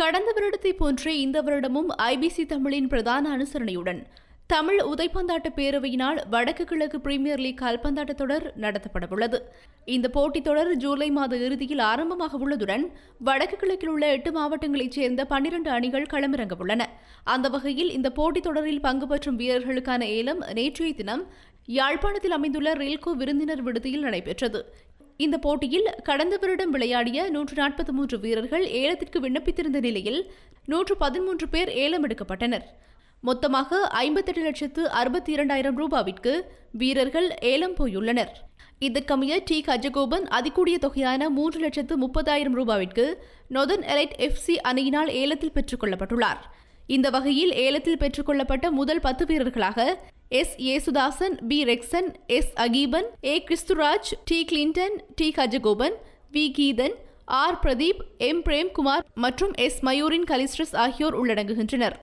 கடந்த வருடத்தை போன்றே இந்த வருடமும் ஐபிசி தமிழின் பிரதான அனுசரணையுடன். தமிழ் உதைப்பந்தாட்ட பேரவையினால் வடக்கு கிழக்கு பிரீமியர் லீக் கால்பந்தாட்ட தொடர் நடத்தப்படவுள்ளது. இந்த போட்டித் தொடர் ஜூலை மாத இறுதியில் ஆரம்பமாக உள்ளதுடன் வடக்கு கிழக்கில் உள்ள எட்டு மாவட்டங்களைச் சேர்ந்த பன்னிரண்டு அணிகள் களமிறங்க உள்ளன. அந்த வகையில் இந்த போட்டித் தொடரில் பங்கு பெற்றும் வீரர்களுக்கான ஏலம் நேற்றைய தினம் யாழ்ப்பாணத்தில் அமைந்துள்ள ரெல்கோ விருந்தினர் விடுதியில் நடைபெற்றது. இந்த போட்டியில் கடந்த வருடம் விளையாடிய நூற்று நாற்பத்தி மூன்று வீரர்கள் ஏலத்திற்கு விண்ணப்பித்திருந்த நிலையில் நூற்று பதிமூன்று பேர் ஏலம் எடுக்கப்பட்டனர். மொத்தமாக ஐம்பத்தெட்டு லட்சத்து அறுபத்தி இரண்டாயிரம் ரூபாவிற்கு வீரர்கள் ஏலம் போயுள்ளனர். இதற்கமைய டி. கஜகோபன் அதிகூடிய தொகையான மூன்று லட்சத்து முப்பதாயிரம் ரூபாவிற்கு நொதன் எலைட் எஃப்சி அணியினால் ஏலத்தில் பெற்றுக் கொள்ளப்பட்டுள்ளார். இந்த வகையில் ஏலத்தில் பெற்றுக்கொள்ளப்பட்ட முதல் பத்து வீரர்களாக S. Yesudasan P. Rexon S. Akeeban A. Kristhuraj T. Clinton T. Kajagopan V. Geethan R. Pradeep M. Premkumar மற்றும் எஸ். மயூரின் கலிஸ்ட்ரஸ் ஆகியோர் உள்ளடங்குகின்றனர்.